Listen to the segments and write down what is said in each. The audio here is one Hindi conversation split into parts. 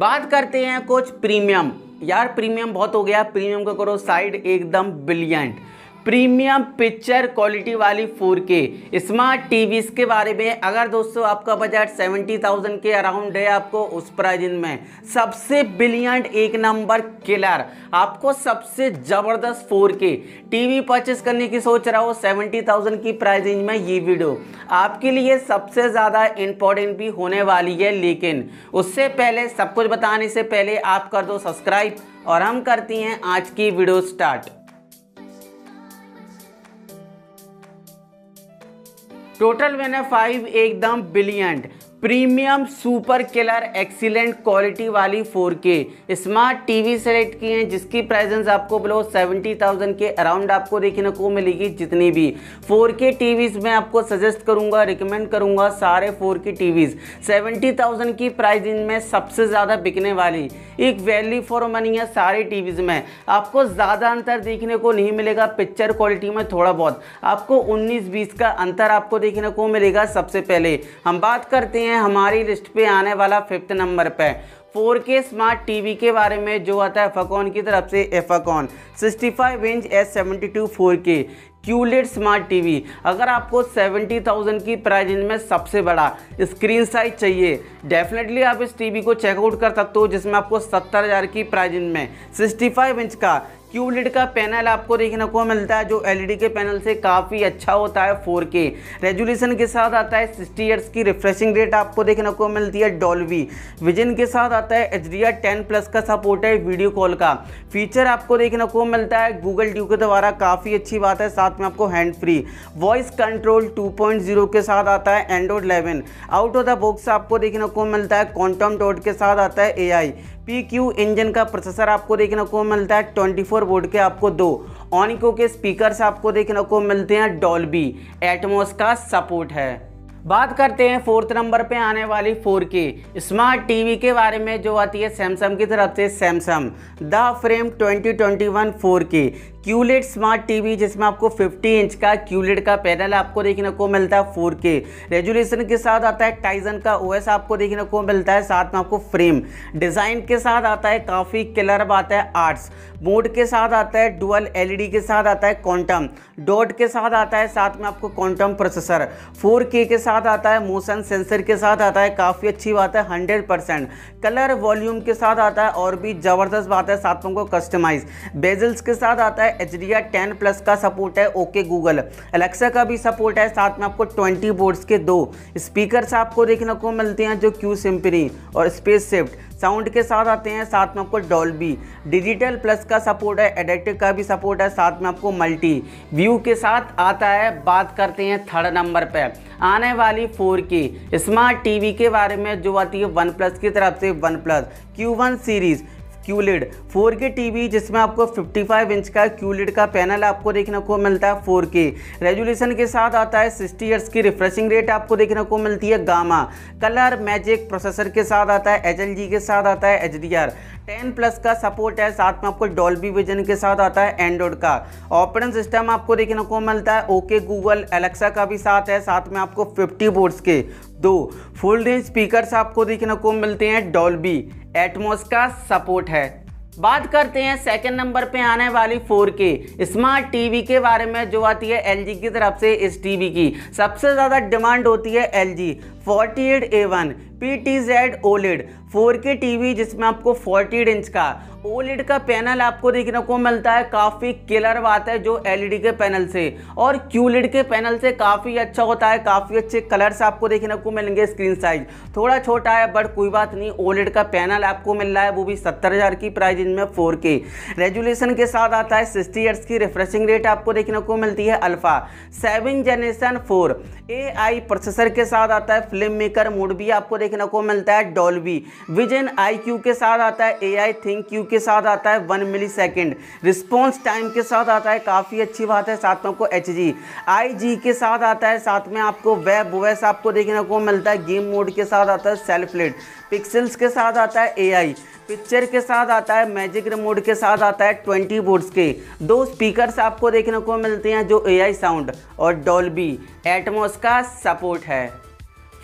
बात करते हैं कुछ प्रीमियम। यार, प्रीमियम बहुत हो गया। प्रीमियम का करो साइड एकदम ब्रिलियंट। प्रीमियम पिक्चर क्वालिटी वाली 4K स्मार्ट टीवीज के बारे में अगर दोस्तों आपका बजट 70,000 के अराउंड है आपको उस प्राइजिन में। सबसे ब्रिलियंट एक नंबर किलर। आपको सबसे ज़बरदस्त 4K टीवी परचेस करने की सोच रहा हो 70,000 की प्राइजिंग में ये वीडियो। आपके लिए सबसे ज़्यादा इंपॉर्टेंट भी होने वाली है लेकिन उससे पहले सब कुछ बताने से पहले आप कर दो सब्सक्राइब और हम करती हैं आज की वीडियो स्टार्ट। टोटल मैंने फाइव एकदम brilliant premium super killer excellent quality वाली 4K स्मार्ट टीवी सेलेक्ट की हैं जिसकी प्राइजेंस आपको बिलो 70,000 के अराउंड आपको देखने को मिलेगी जितनी भी। 4K टीवीज में आपको सजेस्ट करूँगा रिकमेंड करूँगा सारे 4K टीवीज। 70,000 की प्राइजिंग में सबसे ज़्यादा बिकने वाली एक वैल्यू फॉर मनी है सारे टीवीज में। आपको ज़्यादा अंतर देखने को नहीं मिलेगा पिक्चर क्वालिटी में थोड़ा बहुत। आपको उन्नीस बीस का अंतर आपको देखने को मिलेगा सबसे पहले। हम बात करते हैं हैं, हमारी लिस्ट पे आने वाला फिफ्थ नंबर पे। 4K स्मार्ट टीवी के बारे में जो आता है एफाकॉन की तरफ़ से iFFALCON 65 inch S seventy two four K. QLED smart TV. अगर आपको 70,000 की प्राइस रेंज में सबसे बड़ा स्क्रीन साइज़ चाहिए डेफिनेटली आप इस टीवी को चेकआउट कर सकते हो जिसमें आपको 70,000 की प्राइस रेंज में। 65 इंच का क्यूलिड का पैनल आपको देखने को मिलता है जो एलईडी के पैनल से काफ़ी अच्छा होता है 4K रेजुलेशन के साथ आता है सिक्सटी ईयर्स की रिफ्रेशिंग रेट आपको देखने को मिलती है डॉल्वी विजन के साथ आता है एच डी टेन प्लस का सपोर्ट है वीडियो कॉल का। फीचर आपको देखने को मिलता है गूगल ड्यू के द्वारा काफ़ी अच्छी बात है साथ में आपको हैंड फ्री वॉइस कंट्रोल 2.0 के साथ आता है Android eleven out of the box आपको देखने को मिलता है क्वांटम डॉट के साथ आता है एआई पी क्यू इंजन का प्रोसेसर आपको देखने को मिलता है 24 वोल्ट के आपको दो. ऑनिको के स्पीकर्स आपको देखने को मिलते हैं डॉल्बी एटमोस का सपोर्ट है. बात करते हैं फोर्थ नंबर पे आने वाली फोर 4K स्मार्ट टीवी के बारे में जो आती है सैमसंग की तरफ़ से, Samsung. The frame 2021 4K QLED smart TV जिसमें आपको 50 इंच का क्यूलेट का पैनल आपको देखने को मिलता है 4K रेजुलेशन के साथ आता है टाइजन का ओएस आपको देखने को मिलता है, साथ में आपको फ्रेम। डिज़ाइन के साथ आता है काफ़ी किलर आता है आर्ट्स। मोड के साथ आता है डुअल एलईडी के साथ आता है क्वांटम। डॉट के साथ आता है, साथ में आपको क्वांटम प्रोसेसर। 4K के साथ आता है, मोशन सेंसर के साथ आता है, काफ़ी अच्छी बात है, हंड्रेड कलर, वॉल्यूम के साथ आता है और भी ज़बरदस्त बात है साथ में को कस्टमाइज बेजल्स के साथ आता है एच डी टेन प्लस का सपोर्ट है ओके गूगल अलेक्सा का भी सपोर्ट है, साथ में आपको ट्वेंटी बोर्ड्स के दो। स्पीकर आपको देखने को मिलते हैं जो क्यू सिम्परी और स्पेस शिफ्ट साउंड के साथ आते हैं, साथ में आपको डॉल्बी। डिजिटल प्लस का सपोर्ट है एडेक्टिव का भी सपोर्ट है, साथ में आपको मल्टी। व्यू के साथ आता है, बात करते हैं थर्ड नंबर पर आने वाली फोर 4K स्मार्ट टीवी के बारे में जो आती है, वन प्लस की तरफ़ से, OnePlus. Q one series QLED four 4K TV जिसमें आपको 55 इंच का क्यूलिड का पैनल आपको देखने को मिलता है 4K रेजुलेशन के साथ आता है 60 ईयर्स की रिफ्रेशिंग रेट आपको देखने को मिलती है गामा कलर मैजिक प्रोसेसर के साथ आता है एच के साथ आता है एच टेन प्लस का सपोर्ट है, साथ में आपको डॉल्बी विजन के साथ आता है एंड्रॉइड का। ऑपरेटिंग सिस्टम आपको देखने को मिलता है ओके गूगल एलेक्सा का भी साथ है, साथ में आपको 50 बोर्ड्स के। दो फुल रेंज स्पीकर्स आपको देखने को मिलते हैं डॉल्बी एटमोस का सपोर्ट है। बात करते हैं सेकंड नंबर पे आने वाली 4K स्मार्ट टीवी के बारे में जो आती है एलजी की तरफ़ से इस टीवी की। सबसे ज़्यादा डिमांड होती है L G forty eight A one P T Z OLED four K TV जिसमें आपको फोर्टी इंच का। ओलिड का पैनल आपको देखने को मिलता है, काफ़ी किलर बात है जो एलईडी के पैनल से। और क्यूलिड के पैनल से काफ़ी अच्छा होता है, काफ़ी अच्छे कलर्स आपको देखने को मिलेंगे स्क्रीन साइज़ थोड़ा छोटा है बट कोई बात नहीं ओलिड का पैनल आपको मिल रहा है, वो भी सत्तर हज़ार की प्राइस इनमें फोर के रेजुलेशन के साथ आता है सिक्सटी ईयर्स की रिफ्रेशिंग रेट आपको देखने को मिलती है alpha seven generation four A processor के साथ आता है फ़िल्म मेकर मोड भी आपको देखने को मिलता है डॉल्बी। विजन आई क्यू के साथ आता है ए आई थिंक क्यू के साथ आता है, one millisecond response time के साथ आता है, काफ़ी अच्छी बात है साथ में आपको एच जी। आई जी के साथ आता है, साथ में आपको वेब वॉइस आपको देखने को मिलता है, गेम मोड के साथ आता है सेल्फ लेट पिक्सल्स के साथ आता है ए आई पिक्चर के साथ आता है, मैजिक रिमोट के साथ आता है, ट्वेंटी बोर्ड्स के। दो स्पीकर्स आपको देखने को मिलते हैं, जो एआई साउंड और डॉल्बी। एटमोस का सपोर्ट है।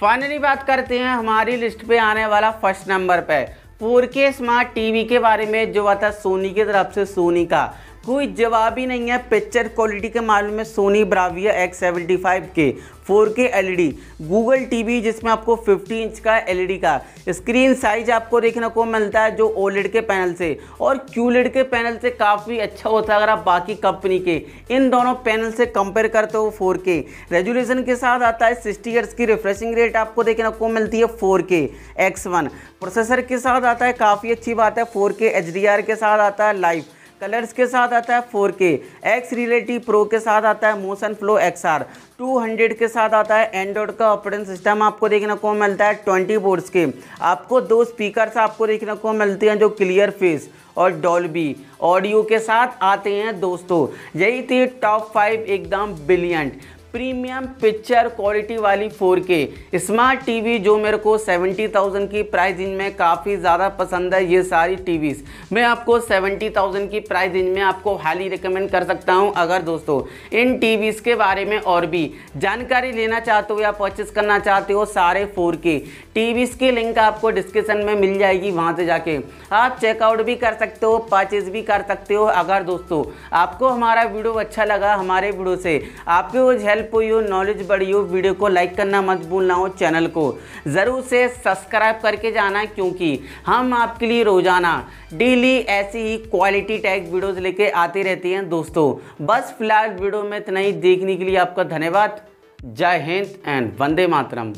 फाइनली बात करते हैं हमारी लिस्ट पे आने वाला फ़र्स्ट नंबर पे। 4K स्मार्ट टीवी के बारे में जो आता है सोनी की तरफ़ से, सोनी का। कोई जवाब ही नहीं है। पिक्चर क्वालिटी के मामले में Sony Bravia X seventy five K. Four 4K LED Google TV जिसमें आपको 50 इंच का एलईडी का। स्क्रीन साइज़ आपको देखने को मिलता है जो ओलेड के पैनल से। और क्यूलेड के पैनल से काफ़ी अच्छा होता है अगर आप बाकी कंपनी के। इन दोनों पैनल से कंपेयर करते हो 4K रेजुलेशन के साथ आता है सिक्सटी ईयर्स की रिफ्रेशिंग रेट आपको देखने को मिलती है 4K X1 प्रोसेसर के साथ आता है, काफ़ी अच्छी बात है 4K HDR के साथ आता है लाइव कलर्स के साथ आता है 4K एक्स रिलेटिव प्रो के साथ आता है मोशन फ्लो XR 200 के साथ आता है एंड्रॉयड का ऑपरेटिंग सिस्टम आपको देखने को मिलता है 20 बोर्ड्स के। आपको दो स्पीकर आपको देखने को मिलते हैं जो क्लियर फेस और डॉल्बी ऑडियो के साथ आते हैं दोस्तों। यही थी टॉप फाइव एकदम ब्रिलियंट प्रीमियम पिक्चर क्वालिटी वाली 4K स्मार्ट टीवी जो मेरे को 70,000 की प्राइस रेंज में काफ़ी ज़्यादा पसंद है ये सारी टीवीज़। मैं आपको 70,000 की प्राइस रेंज में आपको हाईली रिकमेंड कर सकता हूँ। अगर दोस्तों इन टीवीज़ के बारे में और भी जानकारी लेना चाहते हो या परचेस करना चाहते हो सारे 4K टीवीज़ की लिंक आपको डिस्क्रिप्शन में मिल जाएगी वहाँ से जाके। आप चेकआउट भी कर सकते हो परचेज भी कर सकते हो। अगर दोस्तों आपको हमारा वीडियो अच्छा लगा हमारे वीडियो से आपको हेल्प हेल्प हुई हो नॉलेज बढ़ी हो वीडियो को लाइक करना मत भूलना हो चैनल को। ज़रूर से सब्सक्राइब करके जाना, क्योंकि हम आपके लिए रोज़ाना डेली ऐसी ही क्वालिटी टैग वीडियोज़ लेके आती रहती हैं दोस्तों। बस फ़िलहाल वीडियो में इतना ही। देखने के लिए आपका धन्यवाद। जय हिंद एंड वंदे मातरम।